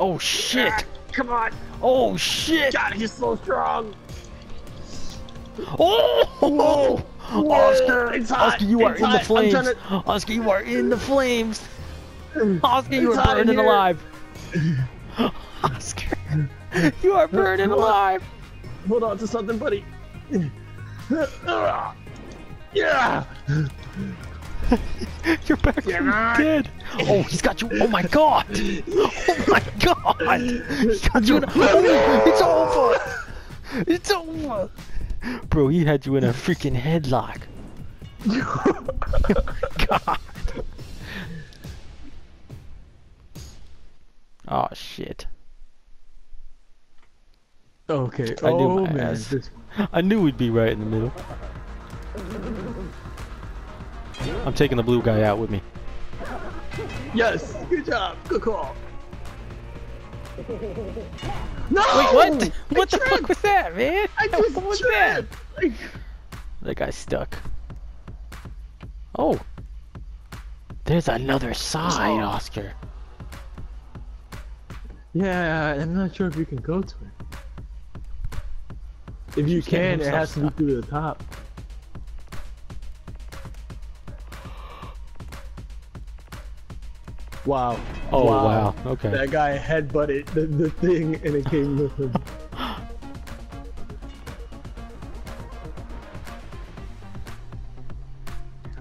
Oh shit! Come on. Oh shit! God, he's so strong. Oh! Oscar! It's hot, Oscar, you are it's in the hot. Flames! trying Oscar, you are in the flames! Oscar, you are burning alive! Oscar, you are burning alive! Hold on to something, buddy. Yeah. You're back from Yeah. dead! Oh, he's got you! Oh my god! Oh my god! He's got you in a... Oh, it's over! It's over! Bro, he had you in a freaking headlock. God. Oh shit. Okay. I knew oh my man. ass. I knew we'd be right in the middle. I'm taking the blue guy out with me. Yes. Good job. Good call. No. Wait, what? I What the tripped. fuck was that, man? I just what was that? tripped. Like, That guy's stuck. Oh. There's another side, Oh. Oscar. Yeah, I'm not sure if you can go to it. If you Keeps can, it himself has to be through the top. Wow. Oh, wow. Okay. That guy headbutted the, the thing and it came with him.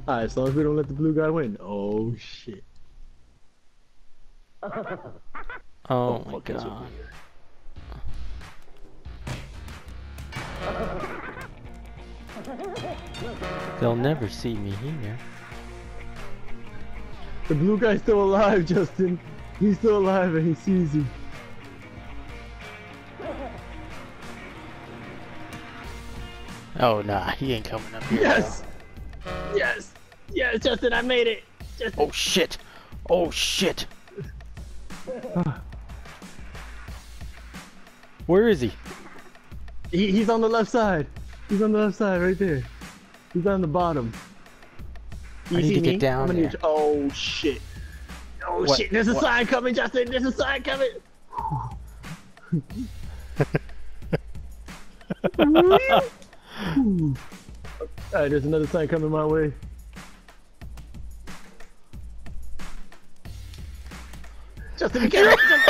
Alright, as long as we don't let the blue guy win. Oh shit. Oh, oh my god. They'll never see me here. The blue guy's still alive, Justin. He's still alive and he sees you. Oh nah, he ain't coming up here. Yes! Yes! Yes, Justin, I made it! Justin. Oh shit! Oh shit! Where is he? He, he's on the left side. He's on the left side right there. He's on the bottom. You I need to get me? down I'm gonna there. get Oh shit. Oh What? shit, there's a What? sign coming, Justin. There's a sign coming. Alright, there's another sign coming my way. Justin, be careful!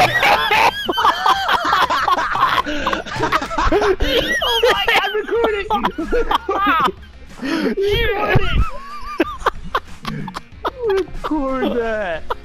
oh my god, record it! Record that!